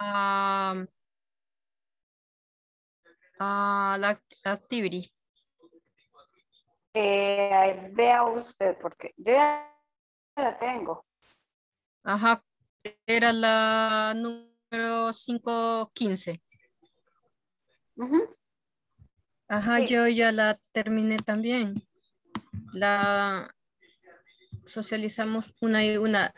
um, a la activity. Eh, vea usted, porque yo ya la tengo. Ajá, era la número 515. Ujú. Ajá, Sí. yo ya la terminé también. La socializamos una y una.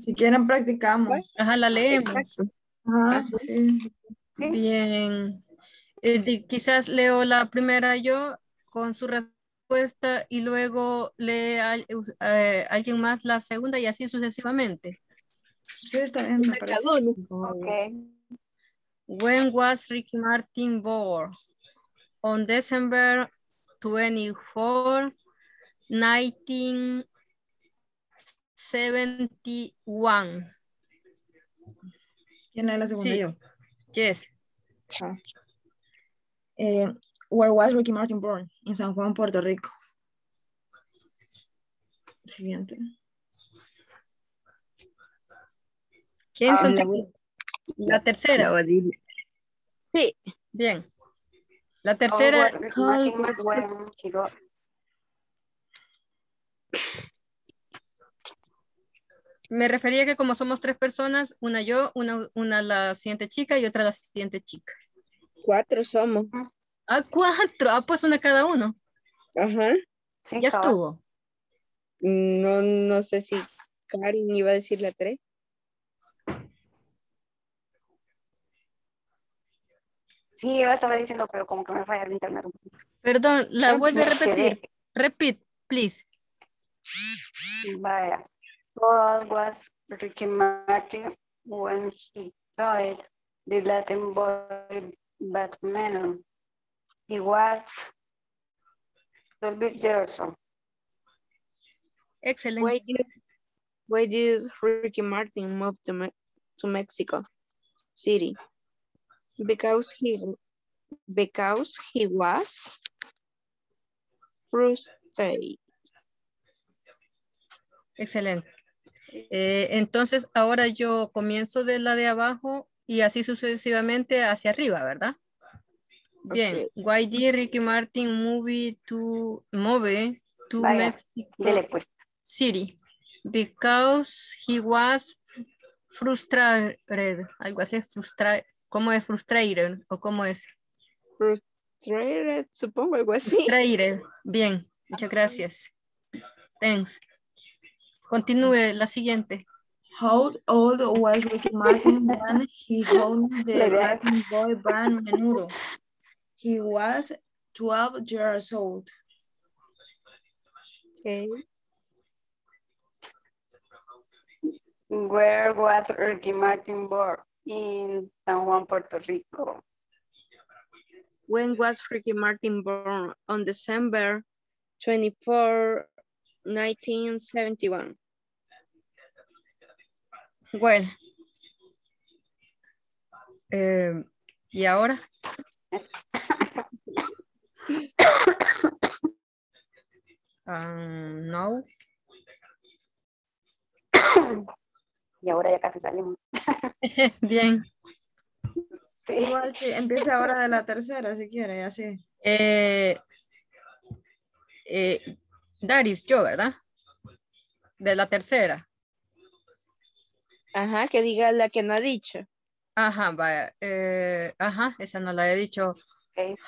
Si quieren practicamos. Ajá, la leemos. Exacto. Ajá, sí. Sí. Bien. Eh, quizás leo la primera yo con su respuesta y luego lee eh, alguien más la segunda y así sucesivamente. Sí, está bien, me parece. Cada uno. Ok. When was Ricky Martin born? On December 24, 1971. ¿Quién es la segunda? Sí. Yo. Yes. Ah. Eh, where was Ricky Martin born? En San Juan, Puerto Rico. Siguiente. ¿Quién Ah, la- La tercera. Sí. Bien. La How tercera, was- when he got- me refería que como somos tres personas, una yo, una, una la siguiente chica y otra la siguiente chica. Cuatro somos. Ah, cuatro. Ah, pues una cada uno. Ajá. Sí, Ya estuvo. No, no sé si Karen iba a decir la tres. Sí, yo estaba diciendo, pero como que me falla el internet un poquito. Perdón, la Sí, vuelve a repetir. Repeat, please. Vaya. How old was Ricky Martin when he died? The Latin boy Batman. He was 12 years old. Excelente. Why did, why did Ricky Martin move to, Me- to Mexico City? Because he because he was frustrated. Excelente. Eh, entonces, ahora yo comienzo de la de abajo y así sucesivamente hacia arriba, ¿verdad? Bien. Why did Ricky Martin move to, move to Vaya, Mexico pues. City? Because he was frustrated. Algo así, frustra ¿Cómo es frustrated? ¿O cómo es? Frustrated, supongo algo así. Frustrated. Bien, muchas gracias. Thanks. Continúe la siguiente. How old was Ricky Martin when he owned the La idea es- Latin boy band Menudo? He was 12 years old. Okay. Where was Ricky Martin born? In San Juan, Puerto Rico. When was Ricky Martin born? On December 24, 1971. Bueno. Eh, ¿Y ahora? Um, no. Y ahora ya casi salimos. Bien. Sí. Igual sí, empieza ahora de la tercera si quiere, así. Eh, eh, Daris, yo, ¿verdad? De la tercera. Ajá, que diga la que no ha dicho. Ajá, vaya. eh, ajá, esa no la he dicho.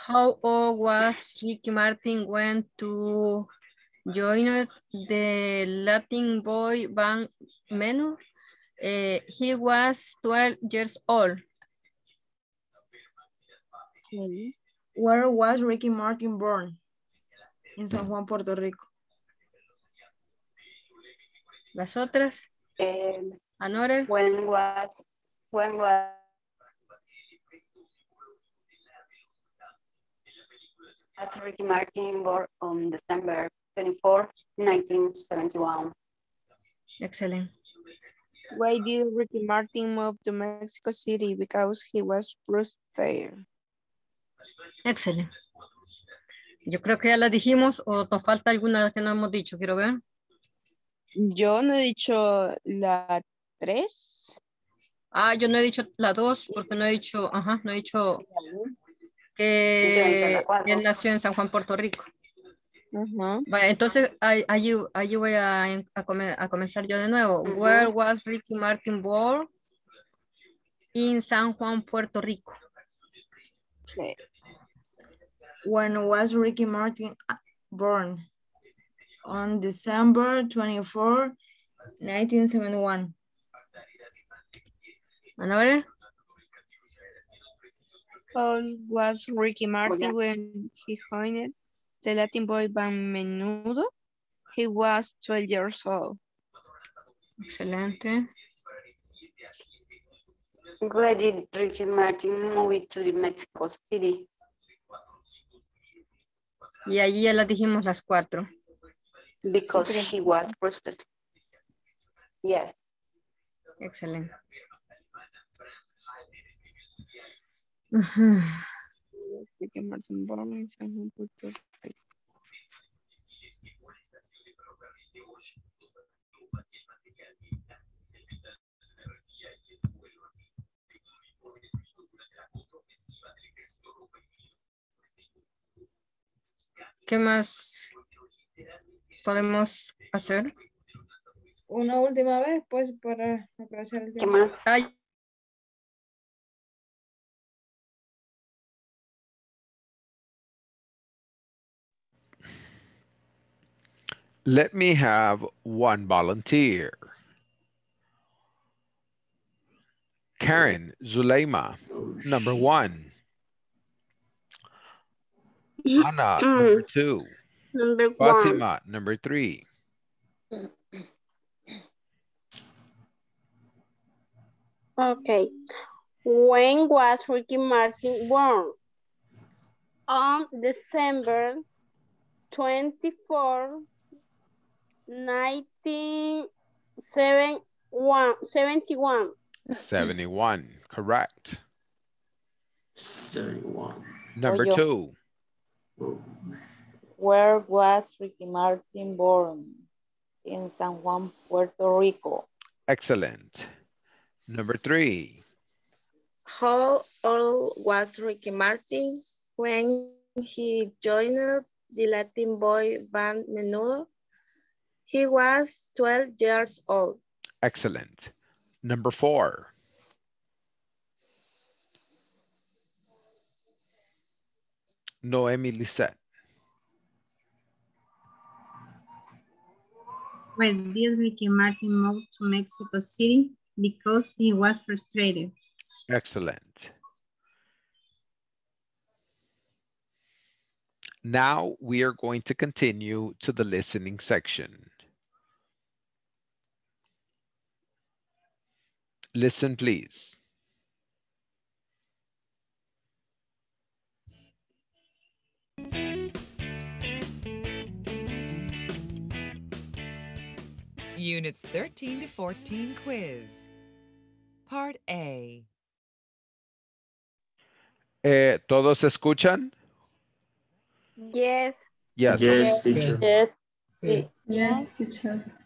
How old was Ricky Martin when to join the Latin boy band menu? Eh, he was 12 years old. Where was Ricky Martin born? En San Juan, Puerto Rico. Las otras, Eh, Anore, when was when was was Ricky Martin born on December 24, 1971? excelente. Why did Ricky Martin move to Mexico City? Because he was frustrated. Excelente. Yo creo que ya la dijimos o nos falta alguna que no hemos dicho, quiero ver. Yo no he dicho la tres. Ah, yo no he dicho la dos porque no he dicho, ajá, no he dicho que él nació en San Juan, Puerto Rico. Ajá. Bueno, entonces allí, allí voy a, a, come- a comenzar yo de nuevo. Ujú. Where was Ricky Martin born? In San Juan, Puerto Rico. Okay. When was Ricky Martin uh, born? On December 24, 1971. Ana ver. How was Ricky Martin when he joined the Latin boy band Menudo? He was 12 years old. Excelente. Why did Ricky Martin move to the Mexico City? Y allí ya las dijimos las cuatro. Because he was frustrated. Yes. Excelente. Ujú. Ricky Martin born in San Juan, Puerto Rico. ¿Qué más podemos hacer? Una última vez, pues, para aprovechar el ¿Qué tiempo. más? Ay, Let me have one volunteer. Karen Zuleima, number one. Anna, mm-hmm. number two. Number one. Fatima, number three. Okay. When was Ricky Martin born? On December 24, 1971. 71. 71, correct. 71. Number yo. two, Where was Ricky Martin born? In San Juan, Puerto Rico. excellent. Number three, How old was Ricky Martin when he joined the Latin boy band Menudo? He was 12 years old. excellent. Number four, Noemi Lisette, When did Ricky Martin move to Mexico City? Because he was frustrated. excellent. Now we are going to continue to the listening section. Listen, please. Units 13 to 14 quiz. Part A. Eh, ¿Todos escuchan? Yes. Yes. Yes, teacher. Yes. Sí. Yes, teacher.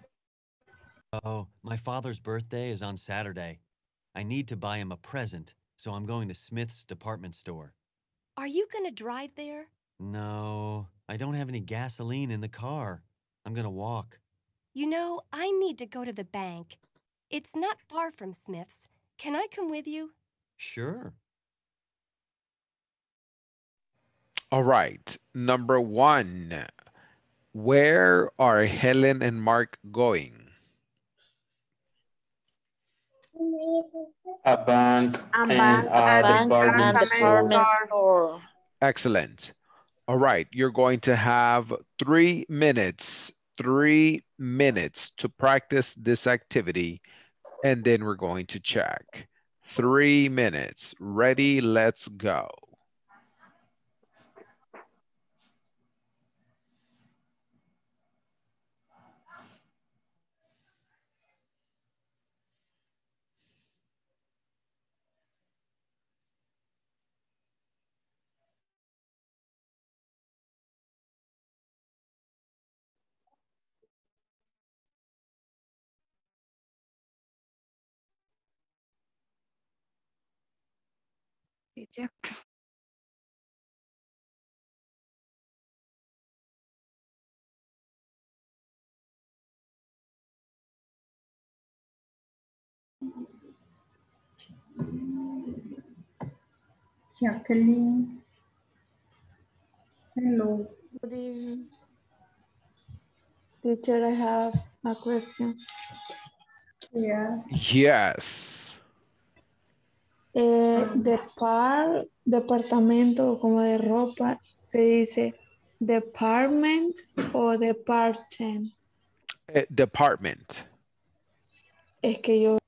Oh, my father's birthday is on Saturday. I need to buy him a present, so I'm going to Smith's department store. Are you gonna drive there? No, I don't have any gasoline in the car. I'm gonna walk. You know, I need to go to the bank. It's not far from Smith's. Can I come with you? Sure. All right. Number one. Where are Helen and Mark going? A bank A and bank a and Bank department store. department store. Excellent. All right. You're going to have three minutes, three minutes to practice this activity, and then we're going to check. Three minutes. Ready? Let's go. Teacher. Jacqueline. Hello. Good evening. Teacher, I have a question. Yes. Yes. Eh, de par, departamento como de ropa, se dice department o department. Eh, department. Es que yo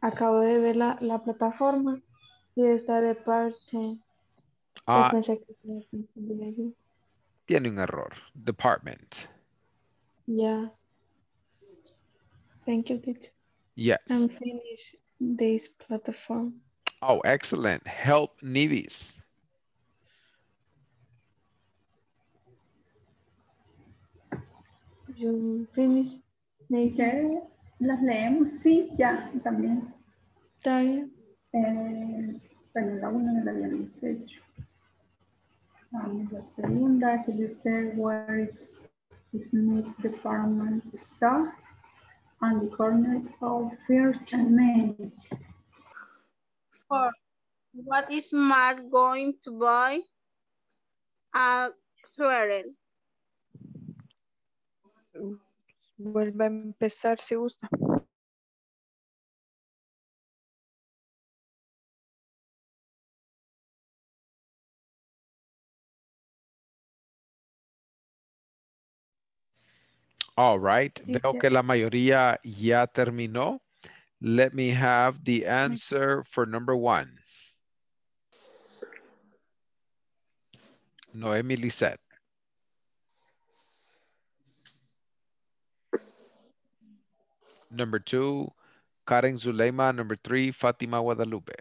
acabo de ver la, la plataforma y está department. Ah, pensé que tiene un error. Department. Yeah. Thank you, teacher. Yes. I'm finished this platform. Oh, excellent. Help Nivis. You finish, Nathan? Ok, Las leemos, sí, ya, también. Está bien. Eh, bueno, la una no la habíamos hecho. Vamos, la segunda que dice, where is Smith Department Store? On the corner of First and Main. Four. What is Mark going to buy? A sweater. Vuelve a empezar si gusta. All right. Veo Teacher. que la mayoría ya terminó. Let me have the answer for number one. Noemi Lisette. Number two, Karen Zulema. Number three, Fatima Guadalupe.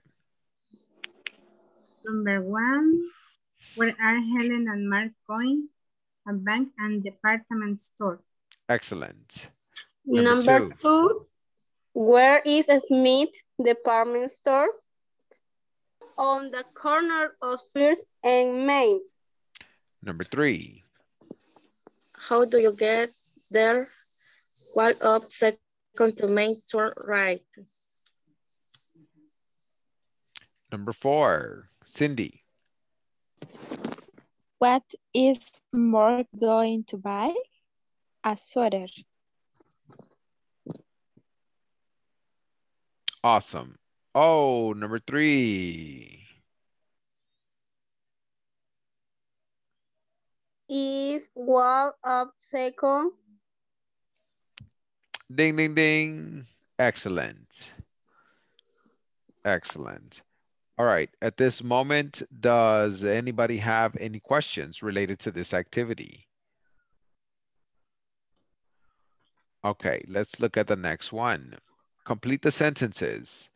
Number one, where are Helen and Mark going? A bank and department store. Excellent. Number two. two. Where is Smith department store? On the corner of First and Main. Number three. How do you get there? Walk up second to main turn right. Number four, Cindy. What is Mark going to buy? A sweater. Awesome. Oh, number three. Is walk up second. Ding, ding, ding. Excellent. Excellent. All right. At this moment, does anybody have any questions related to this activity? Okay, let's look at the next one. Complete the sentences.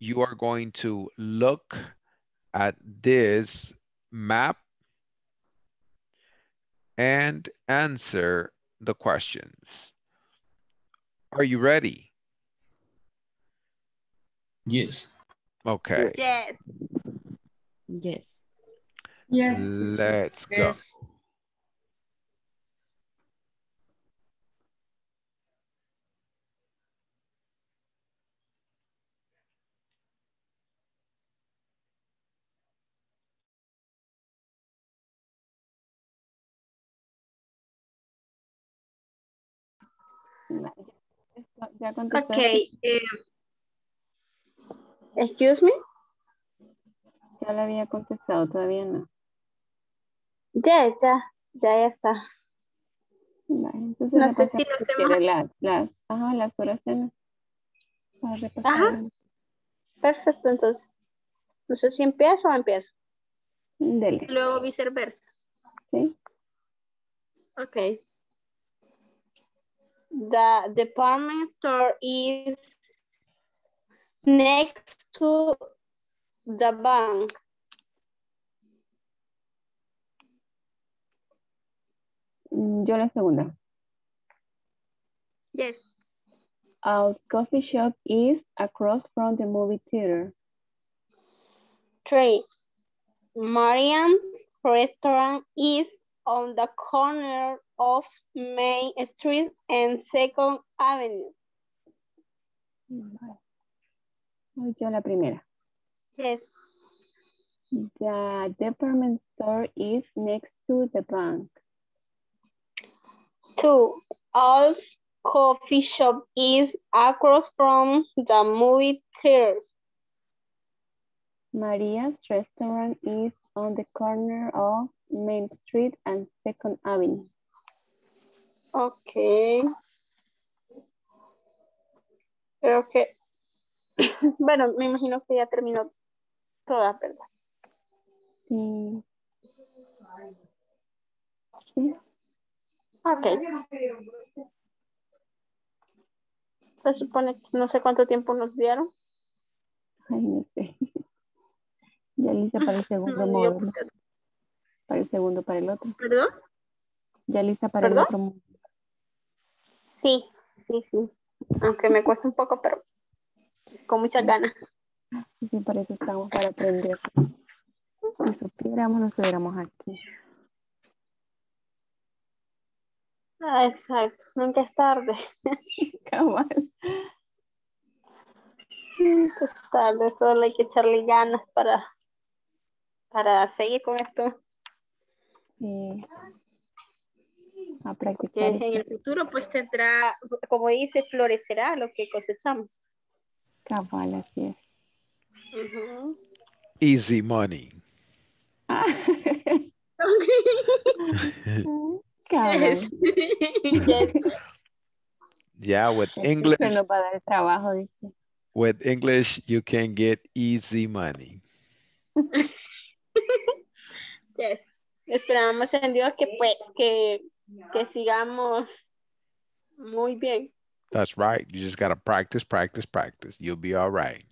You are going to look at this map and answer the questions. Are you ready? Yes. Okay, Yes. Yes. Yes. let's go. Ya. Okay. eh, excuse me. Ya le había contestado, todavía no. Ya, ya, ya, ya está. Vale, entonces No sé si lo hacemos las, las, ajá, las oraciones. Ajá. Perfecto, entonces. No sé si empiezo o empiezo. Dele. Y luego viceversa. Sí. Okay. The department store is next to the bank. Yo la segunda. Yes. Our coffee shop is across from the movie theater. Three. Marian's restaurant is on the corner of Main Street and Second Avenue. Voy yo la primera. Yes. The department store is next to the bank. Two. Al's coffee shop is across from the movie theater. Maria's restaurant is on the corner of Main Street and Second Avenue. Ok. Creo que, bueno, me imagino que ya terminó todas, ¿verdad? Sí. Ok. Se supone que no sé cuánto tiempo nos dieron. Ay, no sé. Ya lista para el segundo módulo. Para el segundo, para el otro. ¿Perdón? Ya lista para ¿Perdón? el otro módulo. Sí, sí, sí. Aunque me cuesta un poco, pero con muchas ganas. Sí, para eso estamos, para aprender. Si supiéramos, no estuviéramos aquí. Ah, exacto. Nunca es tarde. Cabal. Nunca es tarde. Solo hay que echarle ganas para, para seguir con esto. Sí. A Que practicar. en el futuro pues tendrá, como dice, florecerá lo que cosechamos. Cabal, así es. Ujú. Easy money. Cabal. Yes. Yes. Yeah, with English, dar trabajo, dice. with English, you can get easy money. Yes. Esperamos en Dios que pues que, que sigamos muy bien. That's right. You just gotta practice, practice, practice. You'll be all right.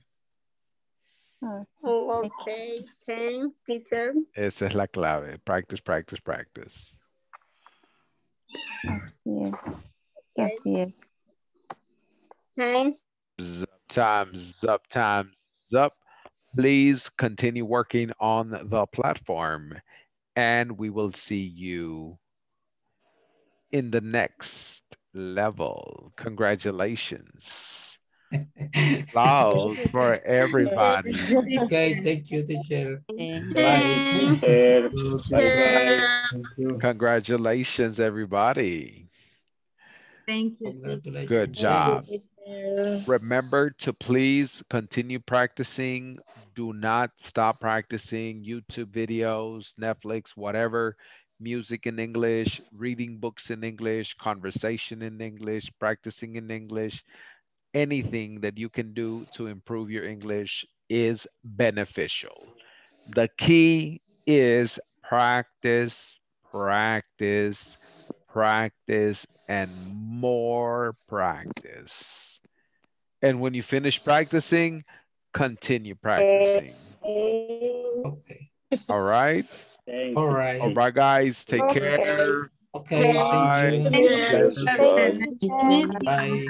Oh, oh okay, thanks, teacher. Esa es la clave. Practice, practice, practice. Así es. Así es. Thanks. Zup, time's up, time's up. Please continue working on the platform and we will see you in the next level. Congratulations. Applause for everybody. Okay, thank you, teacher. Bye. Bye. Bye. Congratulations, everybody. Thank you. Congratulations. Good job. Remember to please continue practicing. Do not stop practicing YouTube videos, Netflix, whatever. Music in English, reading books in English, conversation in English, practicing in English. Anything that you can do to improve your English is beneficial. The key is practice, practice, practice, and more practice. And when you finish practicing, continue practicing. Okay. All right? All right. All right, guys, take Okay. care. Okay, Bye. thank you. Thank you, teacher. Bye.